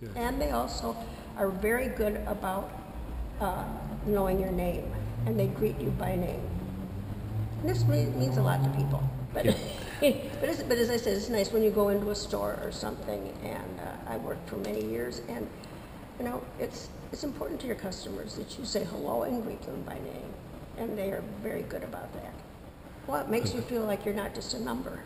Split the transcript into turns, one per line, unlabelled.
Good.
And they also are very good about uh, knowing your name, and they greet you by name. And this means a lot to people. But, but, as, but as I said, it's nice when you go into a store or something, and uh, I worked for many years, and you know, it's it's important to your customers that you say hello and greet them by name, and they are very good about that. Well, it makes you feel like you're not just a number.